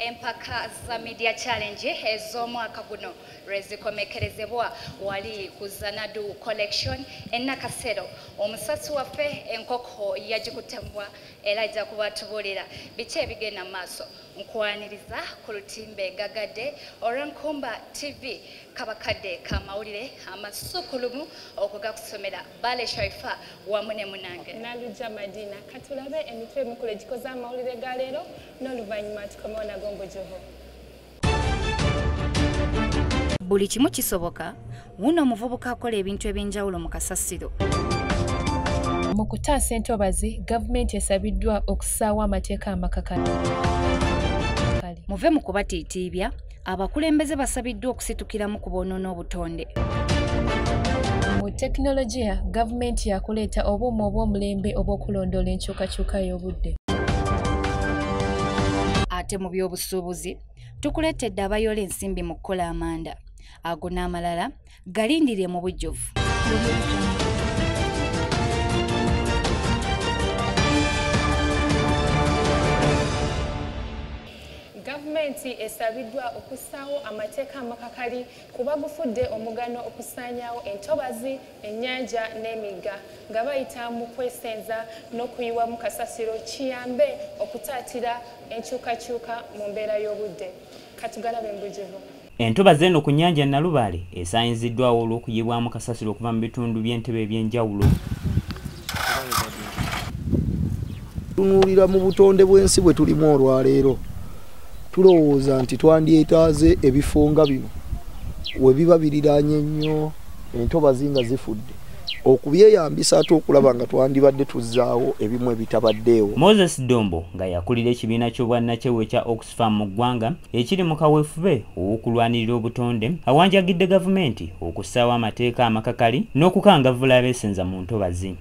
empaka za media challenge ez'omwaka guno lwezikomekerezebwa. Wali ku zanadu collection enakasero omusasi waffe enkoko yagikutembwa era ajja kubatubuulira. Biki ebigenda mu maaso? Nkwaniriza ku lutimbe gagadde olwenkumba tv kabakadde ka mawulire amasukulumu okugakusomera bale shaifa wamu ne munange. Nalujja madina katulabe emitwe emikulu egikoze amawulire ga leero? N'oluvannyuma tukomewo nago mbujuvu buli kimu kisoboka wuno omuvubuka akola ebintu eby'enjawulo mu kasasiro. Mu kutaasa entobazi gavumenti esabiddwa okusaawa amateeka amakakali muve mu kubatiitiibya abakulembeze basabiddwa okusitukiramu ku boonoona obutonde. Mu tekinologiya gavumenti yakuleeta obuuma obw'omulembe obw'okulondoola enkyukakyuka y'obudde ate mu by'obusuubuzi tukuleetedde abayola ensimbi mu kukola amanda. Ago n'amalala galindirye mu bujjuvu gavumenti esabiddwa okussaawo amateeka amakakali kuba gufudde omugano okusaanyaawo entobazi ennyanja n'emigga nga bayita mu kwesenza n'okuyiwamu kasasiro kiyambe okutaatira enkyukakyuka mu mbeera y'obudde. Katugalabe mbujuvu entobazi eno ku nnyanja nalubaale esaanyiziddwawo olw'okuyibwamu kasasiro okuva mu bitundu by'entebe eby'enjawulo. Tunuulira mu butonde bw'ensi bwe tulimu olwaleero tulowooza nti twandyetaaze ebifo nga bino. We biba biriranye ennyo entobazi nga zifudde. Okubyeyambisa ate okulaba nga twandibadde tuzzaawo ebimu ebitabaddeewo. Moses dombo nga yakulira ekibiina ky'obwannakyewe ekya oxfam mu ggwanga ekiri mu kaweefube ow'okulwanirira obutonde awanjagidde gavumenti okussaawo amateeka amakakali n'okukangavvula abeesenza mu ntobazi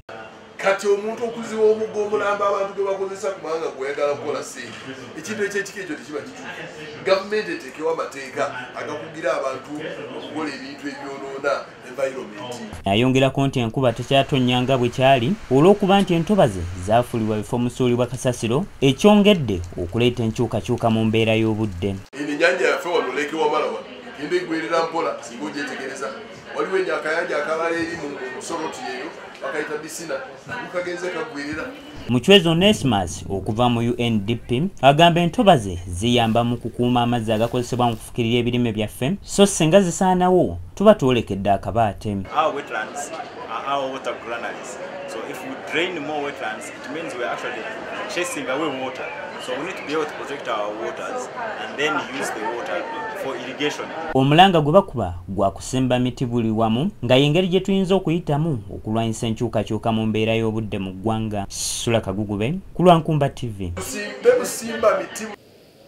kati omuntu okuziwa omugga omulamba abantu ge bakozesa kubanga gweyagala kukola sente. Ekintu ekyekika ekyo tekiba kituufu. Gavumenti eteekewo amateeka agakugira abantu okukola ebintu ebyonoona environment. Ayongerako nti enkuba tekyatonnya nga bwe kyali olw'okuba nti entobazi zaafulibwa bifo musuulibwa kasasiro ekyongedde okuleeta enkyukakyuka mu mbeera y'obudde. Eno ennyanja yaffe wano leke wamala wano genda egwerera mpola singa ogyetegereza waliwo akayanja akabala eri mu musoroti eyo bakayita bisina kagenze kagwerera muchwezo nesmas okuva mu undp agamba entobazi ziyamba mu kukuuma amazzi agakozesebwa mu kufukirira ebirime byaffe so singa zisaanawo tuba twolekedde akabaate our wetlands are our water granaries. So if we drain more wetlands, it means we're actually chasing away water. So we need to be able to protect our waters and then use the water for irrigation. omulanga gwe bakuba gwa kusimba miti buli wamu nga y'engeri gye tuyinza okuyitamu okulwanyisa enkyukakyuka mu mbeera y'obudde mu ggwanga sula kagugube ku lwankumba tv musimbe musimba miti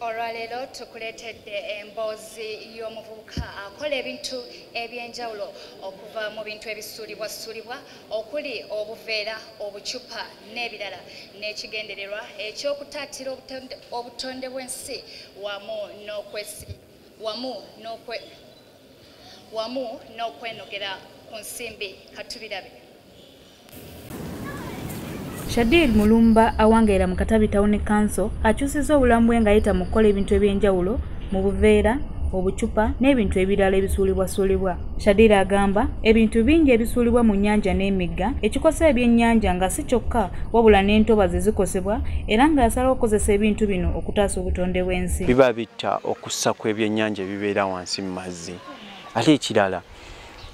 olwaleero tukuleetedde emboozi y'omuvubuka akola ebintu eby'enjawulo okuva mu bintu ebisuulibwasuulibwa okuli obuveera obucupa n'ebirala n'ekigendererwa eky'okutaatira obutonde- bw'ensi wamu wamu n'okwenogera ku nsimbi katubirabe shadir mulumba awangaira mu katabi town council akyusizza obulamu bwe ng'ayita mu kukola ebintu eby'enjawulo mu buveera obucupa n'ebintu ebirala ebisuulibwasuulibwa. Shadir agamba ebintu bingi ebisuulibwa mu nnyanja n'emigga ekikosa ebyennyanja nga si kyokka wabula n'entobazi zikosebwa era ng'asalawo okukozesa ebintu bino okutaasa obutonde bw'ensi. Biba bitta okussa kw'ebyennyanja ebibeera wansi mu mazzi. Ate ekirala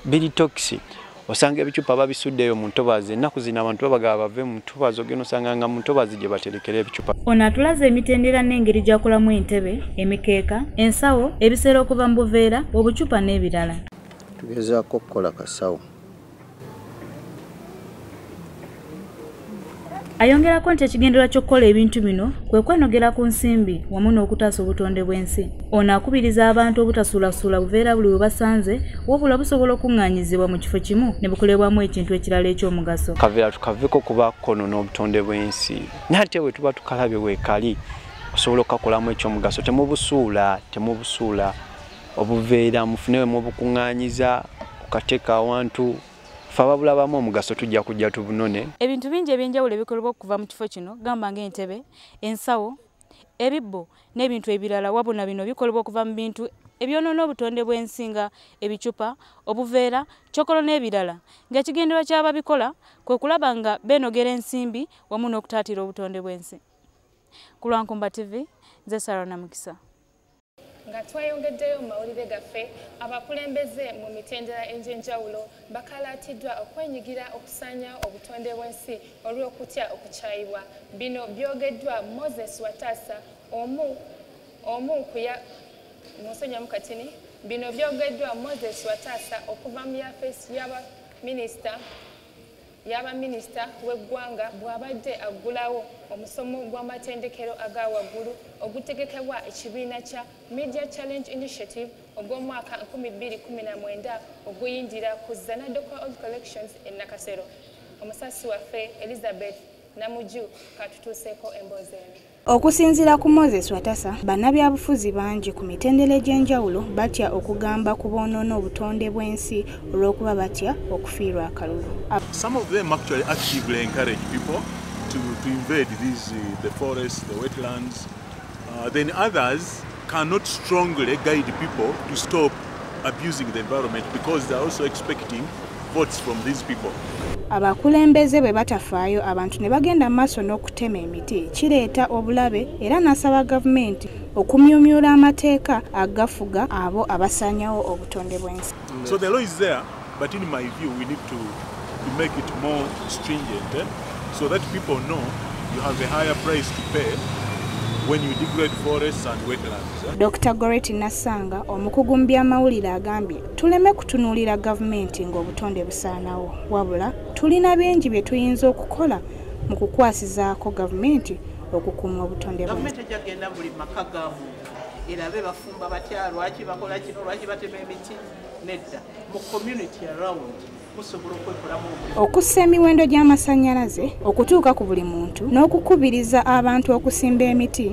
biri toxic osanga ebicupa babisuddeyo mu ntobazi ennaku zino abantu babagaba bave mu ntobazi ogenda osanga nga mu ntobazi gye baterekera ebicupa. Ono atulaza emitendera n'engeri gy'akolamu entebe emikeeka ensawo ebiseera okuva mu buveera obucupa n'ebirala. Tugezaako okukola kasawo ayongerako nti ekigendererwa ky'okukola ebintu bino kwe kwenogera ku nsimbi wamu n'okutaasa obutonde bw'ensi. Ono akubiriza abantu obutasuulasuula buveera buli we basanze wabula busobola okuŋŋaanyizibwa mu kifo kimu ne bukolebwamu ekintu ekirala eky'omugaso. Kaveera tukaveko kuba kono n'obutonde bw'ensi. Nate bwe tuba tukalabye weekali osobola okukakolamu ekyomugaso temubusuula temubusuula. Obuveera mufune we mubukuŋŋaanyiza okukateeka awantu fe ababulabamu omugaso tujja kujja tubunone. Ebintu bingi ebyenjawulo ebikolebwa okuva mu kifo kino gamba ng'entebe ensawo ebibbo n'ebintu ebirala wabula bino bikolebwa okuva mu bintu ebyonoona obutonde bw'ensi nga ebicupa obuveera kyokolo n'ebirala. Ng'ekigendero ky'ababikola kwe kulaba nga beenogera ensimbi wamu n'okutaatira obutonde bw'ensi. Ku lwankumba tv nze sarana mukisa nga tweyongeddeyo mu mawulire gaffe abakulembeze mu mitendera egy'enjawulo bakalaatiddwa okwenyigira okusaanyawo obutonde bw'ensi olw'okutya okukyayibwa bino byogeddwa moses wataasa omu omu kuya musonyamu katini. Bino byogeddwa moses wataasa okuva mu yafeesi y'abaminisita y'abaminisita w'eggwanga bw'abadde aggulawo omusomo gw'amatendekero aga waggulu ogutegekebwa ekibiina kya media challenge initiative ogw'omwaka 2019 oguyindira ku zanadoka old collections e nakasero. Omusasi waffe elizabeth namuju katutuuseeko emboozi eno okusinziira ku moses watasa bannabyabufuzi bangi ku mitendera egy'enjawulo batya okugamba ku boonoona obutonde bw'ensi olw'okuba batya okufiirwa akalulu Some of them actually actively encourage people to, to invade these, uh, the forests, the wetlands. Uh, then others cannot strongly guide people to stop abusing the environment because they're also expecting votes from these people. abakulembeze bwe batafaayo abantu ne bagenda mu maaso n'okutema emiti kireeta obulabe era n'asaba gavumenti okumyumyula amateeka agafuga abo abasaanyawo obutonde bw'ensi So the law is there, but in my view, we need to, to make it more stringent eh? so that people know you have a higher price to pay when you degrade forests and wetlands. eh? dr goreti nassanga omukugu mu byamawulire agambye tuleme kutunuulira gavumenti ng'obutonde busaanawo wabula tulina bingi bye tuyinza okukola mu kukwasizaako gavumenti okukuuma obutonde gavumenti ejja kgenda buli maka ga muntu erabe bafumba batya lwaki bakola kino lwaki batema emiti nedda mu community around okussa emiwendo gy'amasannyalaze okutuuka ku buli muntu n'okukubiriza abantu okusimba emiti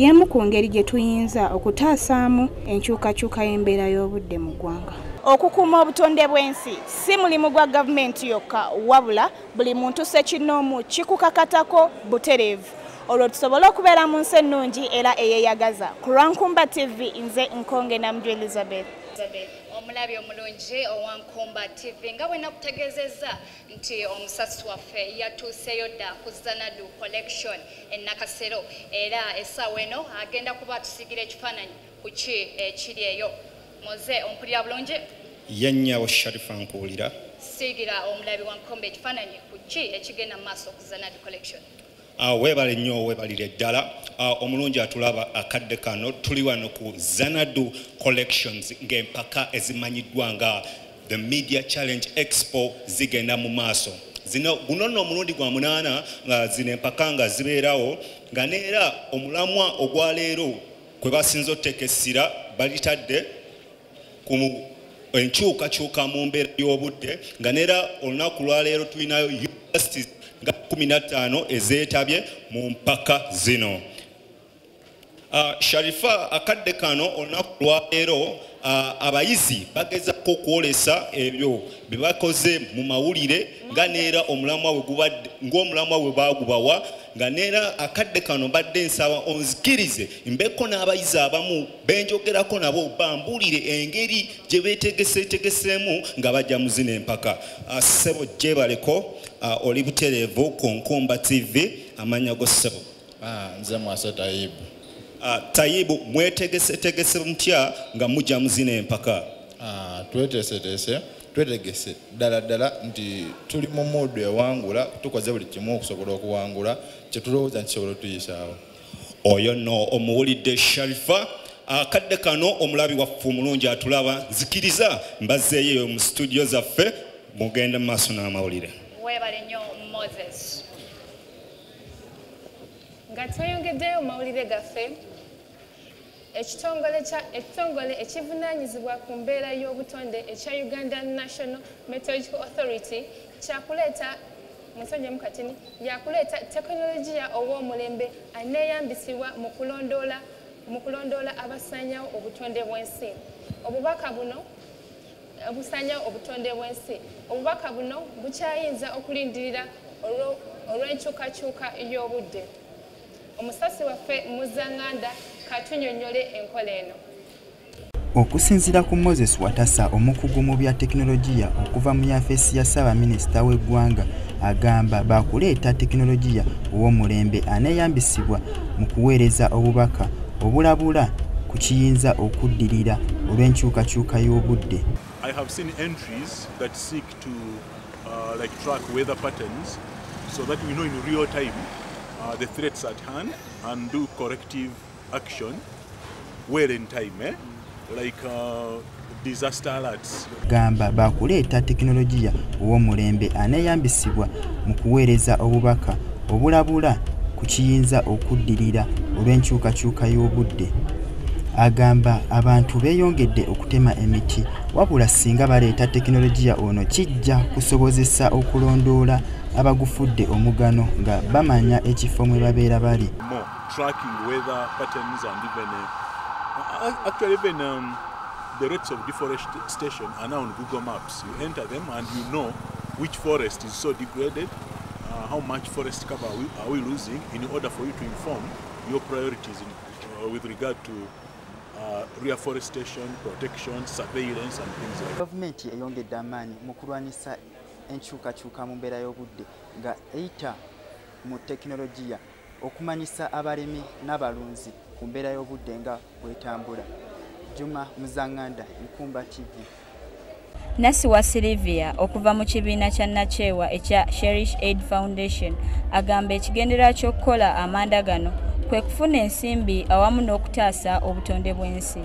y'emu ku ngeri gye tuyinza okutaasaamu enkyukakyuka y'embeera y'obudde mu ggwanga. Okukuuma obutonde bw'ensi si mulimu gwa gavumenti yokka wabula buli muntu sekinoomu kikukakatako butereevu olwo tusobole okubeera mu nsi ennungi era eyeeyagaza. Ku lwankumba tv nze nkonge namju elizabeth. Elizabeth, omulabi omulungi owankumba tv nga bwe nakutegeezezza nti omusasi waffe yatuuseyo dda ku zanadu collection e nakasero era essaawa eno agenda kuba atusigira ekifaananyi ku ki ekiri eyo. Muze ompulira bulungi? Yannyawo sharifa nkuwulira siigira omulabi wankomba ekifaananyi ku ki ekigenda mu maaso ku zanadu collection weebale nnyo weebalire ddala. Ah, omulungi atulaba akadde kano. Tuli wano ku zanadu collections ng'empaka ezimanyiddwa nga the media challenge expo zigenda mu maaso. Zino guno nno omulundi gwa munaana nga zino empaka nga zibeerawo nga neera omulamwa ogwaleero kwe basinza oteeka essira balitadde ku enkyukakyuka mu mbeera y'obudde nga neera olunaku lwaleero tulinayo universities nga 15 ezeetabye mu mpaka zino. Uh, sharifa akadde kano olunaku lwaleero uh, abayizi bagezako okwolesa ebyo bye bakoze mu mawulire nga neera omulamwa we gubadde ng'omulamwa we baagubawa nga neera akadde kano mbadde nsaba onzikirize mbeko n'abayizi abamu benjogerako nabo bambuulire engeri gye beetegeseetegeseemu nga bajja mu zino empaka. Uh, ssebo gyebaleko uh, oli butereevu ku nkumba tv amanya go ssebo. Ah, nze mwasa tayibu tayibu mwetegesetegese mutya nga mujja muzina empaka? Ah, tweteeseteese twetegese ddala ddala nti tuli mu mudu ewangula tukoze buli kimu okusobola okuwangula kyetulowooza nti kisobola otuyisaawo oyo nno omuwulidde sharifa akadde kano omulabi waffe omulungi atulaba nzikiriza mbazzeeyo eyo mu situdiyo zaffe mugende mu maaso n'amawulire. Weebale nnyo moses. Nga tweyongeddeyo mu mawulire gaffe ekitongole ekivunaanyizibwa ku mbeera y'obutonde ekya uganda national meteorological authority kyakuleeta musonjemu katini yakuleeta tekinologiya ow'omulembe aneeyambisibwa mu kulondoola mu kulondoola abasaanyawo obutonde bw'ensi. Obubaka buno obusaanyawo obutonde bw'ensi. Obubaka buno bukyayinza okulindirira olw'enkyukakyuka y'obudde. Omusasi waffe muzaŋŋanda katunyonyole enkola eno. Okusinziira ku moses watasa omukugu mu bya tekinologiya okuva mu yafeesi ya ssaabaminisita w'eggwanga agamba bakuleeta tekinologiya ow'omulembe aneeyambisibwa mu kuweereza obubaka obulabula ku kiyinza okuddirira olw'enkyukakyuka y'obudde. I have seen entries that seek to uh, like track weather patterns so that we know in real time uh, the threats at hand and do corrective action well in time, eh? like uh, disaster alerts. gamba bakuleeta tekinologiya ow'omulembe aneeyambisibwa mu kuweereza obubaka obulabula ku kiyinza okuddirira olw'enkyukakyuka y'obudde agamba abantu beeyongedde okutema emiti wabula singa baleeta tekinologiya ono kijja kusobozesa okulondoola abagufudde omugano nga bamanya ekifo mwe babeera bali tracking weather patterns and even uh, actually even um, the rates of deforestation are now on Google Maps. You enter them and you know which forest is so degraded, uh, how much forest cover are we, are we losing in order for you to inform your priorities in, uh, with regard to uh, reforestation, protection, surveillance and things like that. gavumenti eyongedde amaanyi mu kulwanisa enkyukakyuka mu mbeera y'obudde nga eyita mu tekinologiya okumanyisa abalimi n'abalunzi ku mbeera y'obudde nga bwetambula. Juma muzaŋŋanda nkumba tv nasiwa silivia okuva mu kibiina kya nakyewa ekya sherish aid foundation agamba ekigendera ky'okukola amanda gano kwe kufuna ensimbi awamu n'okutaasa obutonde bw'ensi.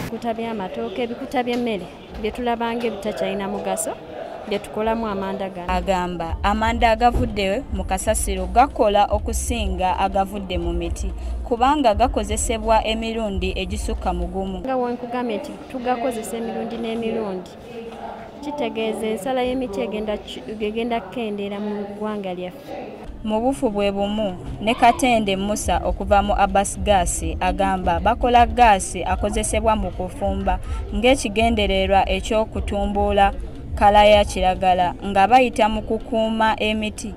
Ebikuta by'amatooke ebikuta by'emmere bye tulabanga ebitakyalina mugaso bye tukolamu amanda gano. Agamba amanda agavudde mu kasasiro gakola okusinga agavudde mu miti kubanga gakozesebwa emirundi egisukka mu gumu. Nga wenkugambye nti tugakozesa emirundi n'emirundi kitegeeza ensala y'emiti egenda kukendeera mu ggwanga lyaffe. Mu bufu bwe bumu ne katende musa okuva mu abas gaasi agamba bakola gaasi akozesebwa mu kufumba ng'ekigendererwa ekyokutumbuula kala ya kiragala nga bayita mu kukuuma emiti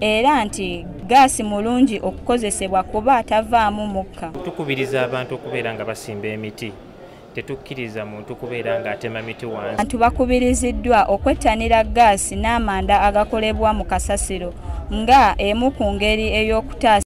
era nti gaasi mulungi okukozesebwa kuba tavaamu mukka. Tukubiriza abantu okubeera nga basimba emiti. Tetukkiriza muntu kubeera ng'atema miti wansi. Abantu bakubiriziddwa okwettanira gaasi n'amanda agakolebwa mu kasasiro nga emu ku ngeri ey'okutaasa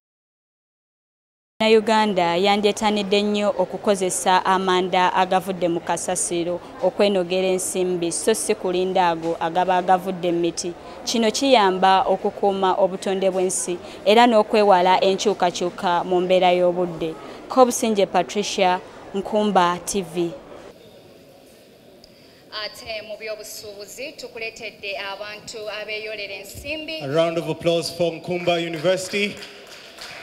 uganda yandyetanidde nnyo okukozesa amanda agavudde mu kasasiro okwenogera ensimbi so si kulinda ago agaba agavudde mu miti kino kiyamba okukuuma obutonde bw'ensi era n'okwewala enkyukakyuka mu mbeera y'obudde. Kobusinje patricia nkumba tv ate mu byobusuubuzi tukuleetedde abantu abeeyolera ensimbi. A round of applause for Nkumba University.